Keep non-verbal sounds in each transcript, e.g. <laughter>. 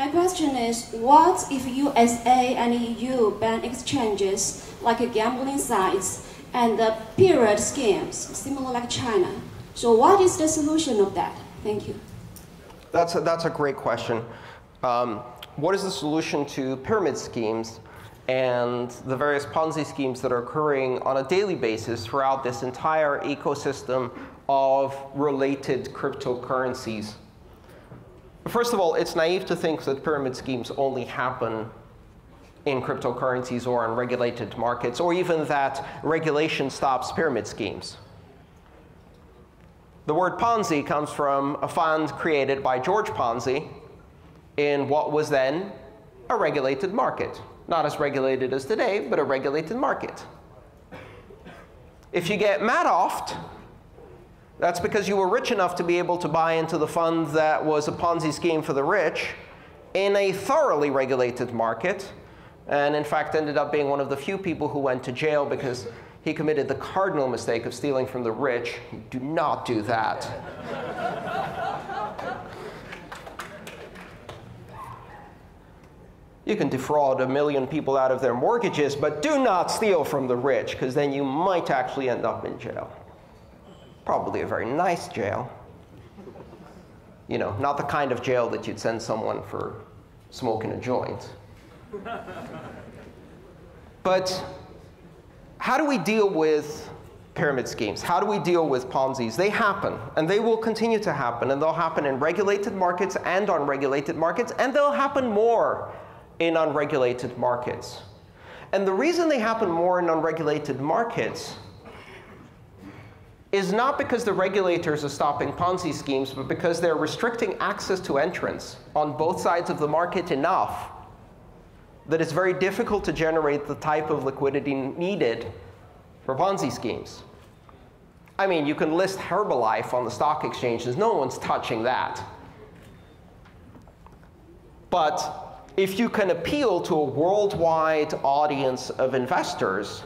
My question is, what if USA and EU ban exchanges like gambling sites and the pyramid schemes, similar like China? So what is the solution of that? Thank you. That's a, that's a great question. Um, what is the solution to pyramid schemes and the various Ponzi schemes that are occurring on a daily basis throughout this entire ecosystem of related cryptocurrencies? First of all, it's naive to think that pyramid schemes only happen in cryptocurrencies or in regulated markets, or even that regulation stops pyramid schemes. The word Ponzi comes from a fund created by George Ponzi in what was then a regulated market. Not as regulated as today, but a regulated market. If you get Madoffed, that's because you were rich enough to be able to buy into the fund that was a Ponzi scheme for the rich in a thoroughly regulated market, and in fact ended up being one of the few people who went to jail because he committed the cardinal mistake of stealing from the rich. Do not do that. you can defraud a million people out of their mortgages, but do not steal from the rich, because then you might actually end up in jail. Probably a very nice jail. You know, not the kind of jail that you'd send someone for smoking a joint. But how do we deal with pyramid schemes? How do we deal with Ponzi's? They happen, and they will continue to happen, and they'll happen in regulated markets and unregulated markets, and they'll happen more in unregulated markets. And the reason they happen more in unregulated markets is not because the regulators are stopping Ponzi schemes, but because they're restricting access to entrance on both sides of the market enough that it's very difficult to generate the type of liquidity needed for Ponzi schemes. I mean, you can list Herbalife on the stock exchanges. No one's touching that. But if you can appeal to a worldwide audience of investors,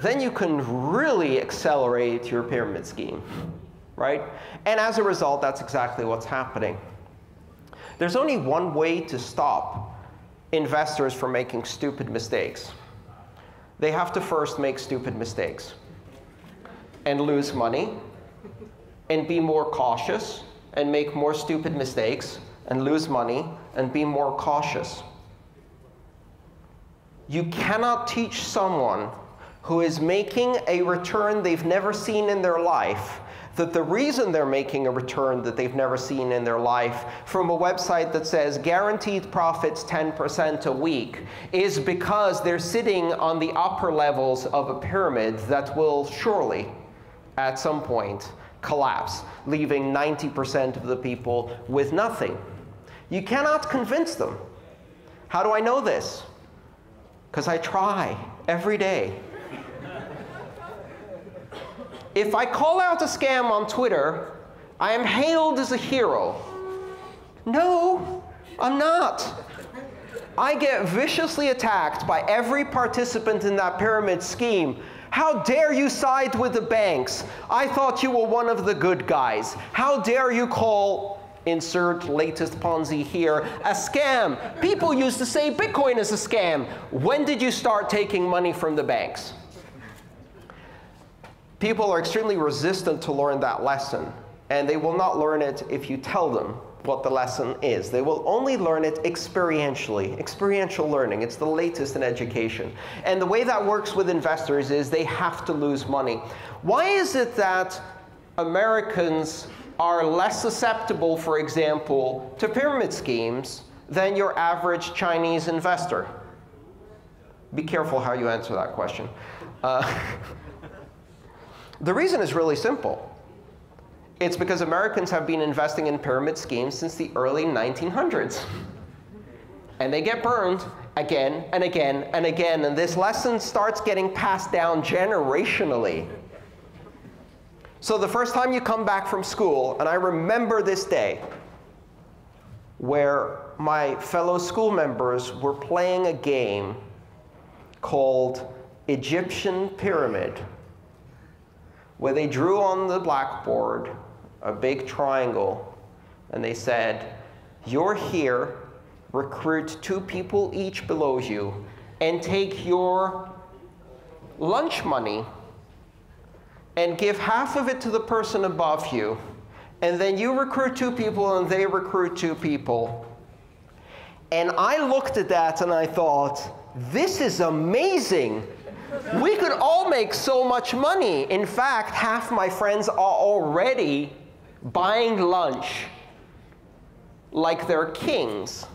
then you can really accelerate your pyramid scheme, right? And as a result, that's exactly what's happening. There's only one way to stop investors from making stupid mistakes. They have to first make stupid mistakes and lose money and be more cautious and make more stupid mistakes and lose money and be more cautious. You cannot teach someone who is making a return they've never seen in their life that the reason they're making a return that they've never seen in their life from a website that says guaranteed profits 10% a week is because they're sitting on the upper levels of a pyramid that will surely, at some point, collapse, leaving 90% of the people with nothing. You cannot convince them. How do I know this? Because I try every day. If I call out a scam on Twitter, I am hailed as a hero. No, I'm not. I get viciously attacked by every participant in that pyramid scheme. How dare you side with the banks? I thought you were one of the good guys. How dare you call insert latest Ponzi here, a scam. People used to say Bitcoin is a scam. When did you start taking money from the banks? People are extremely resistant to learn that lesson. And they will not learn it if you tell them what the lesson is. They will only learn it experientially. Experiential learning. It's the latest in education. And the way that works with investors is they have to lose money. Why is it that Americans are less susceptible, for example, to pyramid schemes than your average Chinese investor? Be careful how you answer that question. Uh, <laughs> The reason is really simple. It's because Americans have been investing in pyramid schemes since the early 1900s. And they get burned again and again and again. And this lesson starts getting passed down generationally. So the first time you come back from school, and I remember this day, where my fellow school members were playing a game called Egyptian Pyramid where they drew on the blackboard a big triangle and they said, You're here recruit two people each below you, and take your lunch money and give half of it to the person above you, and then you recruit two people and they recruit two people. And I looked at that and I thought, this is amazing. We could all make so much money. In fact, half my friends are already buying lunch like they're kings.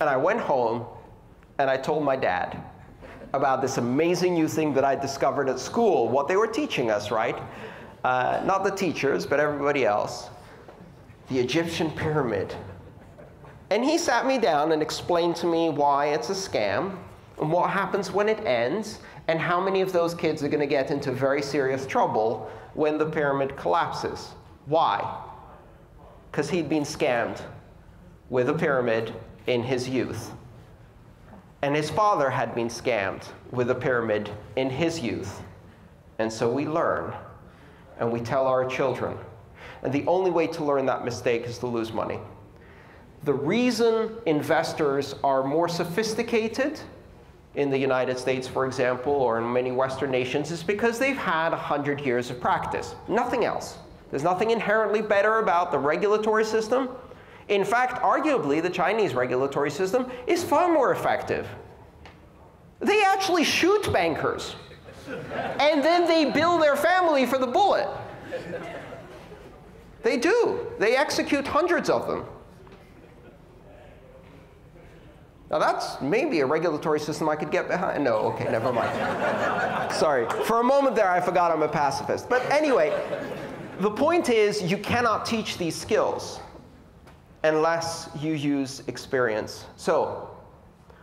And I went home and I told my dad about this amazing new thing that I discovered at school, what they were teaching us, right? Uh, not the teachers, but everybody else. The Egyptian pyramid. And he sat me down and explained to me why it's a scam, and what happens when it ends, and how many of those kids are going to get into very serious trouble when the pyramid collapses. Why? Because he'd been scammed with a pyramid in his youth. And his father had been scammed with a pyramid in his youth. And so we learn, and we tell our children. And the only way to learn that mistake is to lose money. The reason investors are more sophisticated in the United States, for example, or in many Western nations, is because they've had 100 years of practice. Nothing else. There's nothing inherently better about the regulatory system in fact, arguably, the Chinese regulatory system is far more effective. They actually shoot bankers. and then they bill their family for the bullet. They do. They execute hundreds of them. Now that's maybe a regulatory system I could get behind. No, okay, never mind. Sorry. For a moment there, I forgot I'm a pacifist. But anyway, the point is you cannot teach these skills unless you use experience. So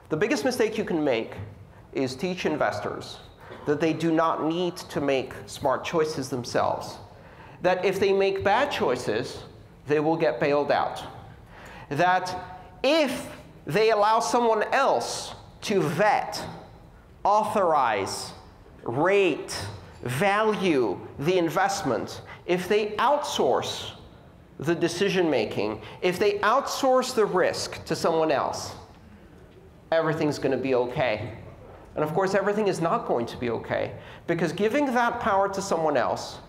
the biggest mistake you can make is teach investors that they do not need to make smart choices themselves. That if they make bad choices, they will get bailed out. That if they allow someone else to vet, authorize, rate, value the investment, if they outsource the decision making, if they outsource the risk to someone else, everything's going to be okay. And of course, everything is not going to be okay, because giving that power to someone else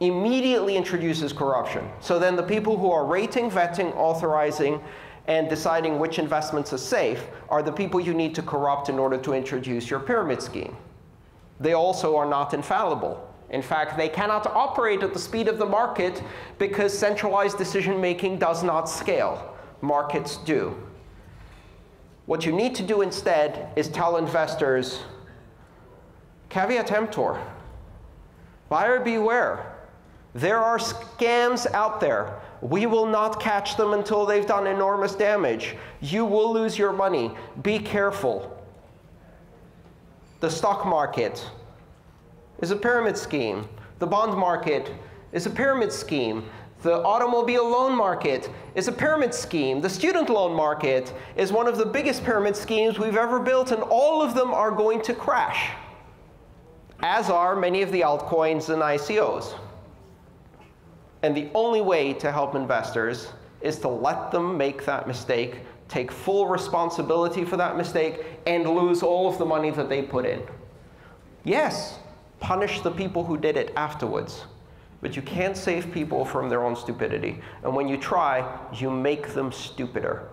immediately introduces corruption. So then the people who are rating, vetting, authorizing, and deciding which investments are safe are the people you need to corrupt in order to introduce your pyramid scheme. They also are not infallible. In fact, they cannot operate at the speed of the market because centralized decision making does not scale. Markets do. What you need to do instead is tell investors, caveat emptor, buyer beware. There are scams out there. We will not catch them until they've done enormous damage. You will lose your money. Be careful. The stock market, is a pyramid scheme. The bond market is a pyramid scheme. The automobile loan market is a pyramid scheme. The student loan market is one of the biggest pyramid schemes we've ever built, and all of them are going to crash, as are many of the altcoins and ICOs. And the only way to help investors is to let them make that mistake, take full responsibility for that mistake, and lose all of the money that they put in. Yes, punish the people who did it afterwards. But you can't save people from their own stupidity. And when you try, you make them stupider.